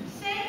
Say